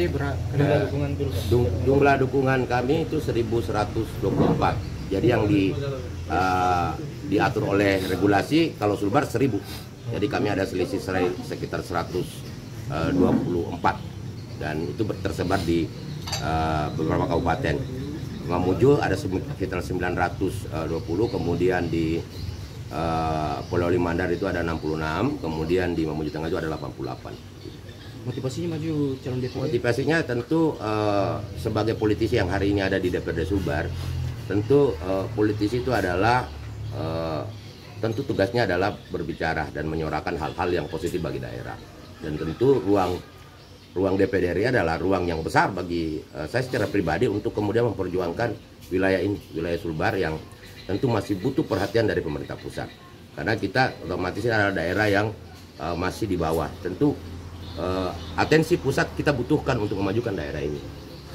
jumlah Eh, dukungan dulu Pak. Jum- jumlah dukungan kami itu 1124 jadi yang di eh, diatur oleh regulasi kalau Sulbar 1000 jadi kami ada selisih serai- sekitar 124 dan itu tersebar di eh, beberapa kabupaten. Mamuju ada sekitar 920 kemudian di eh, Pulau Limandar itu ada 66 kemudian di Mamuju Tengah itu ada 88 Motivasinya maju calon DPR. Motivasinya tentu eh, sebagai politisi yang hari ini ada di DPRD Subar, tentu eh, politisi itu adalah eh, tentu tugasnya adalah berbicara dan menyuarakan hal-hal yang positif bagi daerah. Dan tentu ruang ruang DPD RI adalah ruang yang besar bagi eh, saya secara pribadi untuk kemudian memperjuangkan wilayah ini, wilayah Sulbar yang tentu masih butuh perhatian dari pemerintah pusat. Karena kita otomatis adalah daerah yang eh, masih di bawah. Tentu eh, atensi pusat kita butuhkan untuk memajukan daerah ini.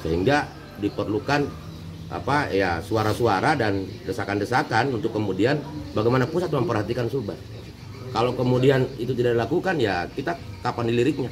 Sehingga diperlukan apa ya suara-suara dan desakan-desakan untuk kemudian bagaimana pusat memperhatikan Sulbar kalau kemudian itu tidak dilakukan ya kita kapan diliriknya